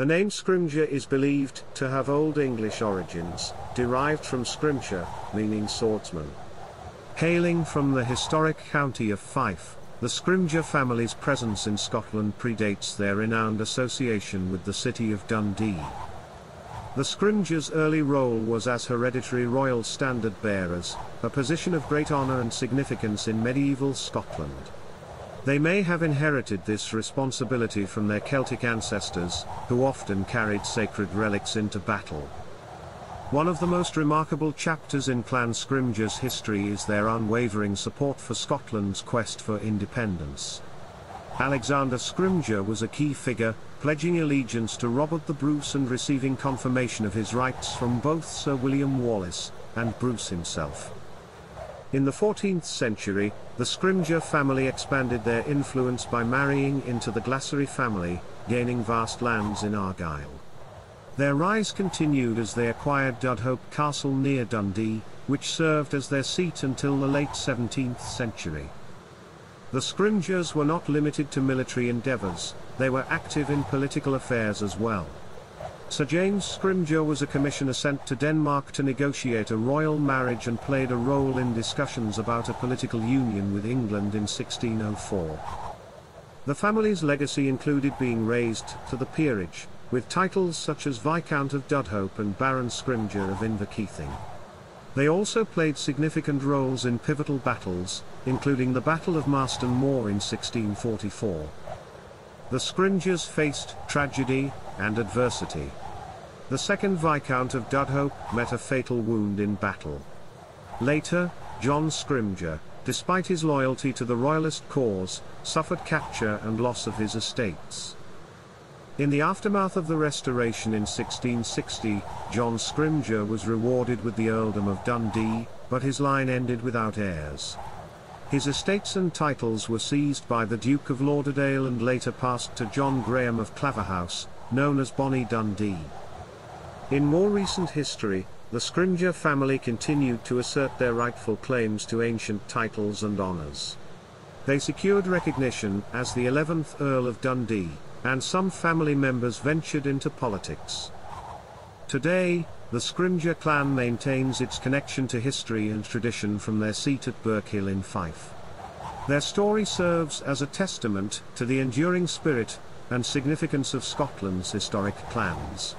The name Scrymgeour is believed to have Old English origins, derived from skrymsher, meaning swordsman. Hailing from the historic county of Fife, the Scrymgeour family's presence in Scotland predates their renowned association with the city of Dundee. The Scrymgeours' early role was as hereditary royal standard bearers, a position of great honour and significance in medieval Scotland. They may have inherited this responsibility from their Celtic ancestors, who often carried sacred relics into battle. One of the most remarkable chapters in Clan Scrymgeour's history is their unwavering support for Scotland's quest for independence. Alexander Scrymgeour was a key figure, pledging allegiance to Robert the Bruce and receiving confirmation of his rights from both Sir William Wallace and Bruce himself. In the 14th century, the Scrymgeour family expanded their influence by marrying into the Glassary family, gaining vast lands in Argyll. Their rise continued as they acquired Dudhope Castle near Dundee, which served as their seat until the late 17th century. The Scrymgeours were not limited to military endeavours, they were active in political affairs as well. Sir James Scrymgeour was a commissioner sent to Denmark to negotiate a royal marriage and played a role in discussions about a political union with England in 1604. The family's legacy included being raised to the peerage, with titles such as Viscount of Dudhope and Baron Scrymgeour of Inverkeithing. They also played significant roles in pivotal battles, including the Battle of Marston Moor in 1644. The Scrymgeours faced tragedy and adversity. The second Viscount of Dudhope met a fatal wound in battle. Later, John Scrymgeour, despite his loyalty to the royalist cause, suffered capture and loss of his estates. In the aftermath of the Restoration in 1660, John Scrymgeour was rewarded with the earldom of Dundee, but his line ended without heirs. His estates and titles were seized by the Duke of Lauderdale and later passed to John Graham of Claverhouse, known as Bonnie Dundee. In more recent history, the Scrymgeour family continued to assert their rightful claims to ancient titles and honours. They secured recognition as the 11th Earl of Dundee, and some family members ventured into politics. Today, the Scrymgeour clan maintains its connection to history and tradition from their seat at Birkhill in Fife. Their story serves as a testament to the enduring spirit and significance of Scotland's historic clans.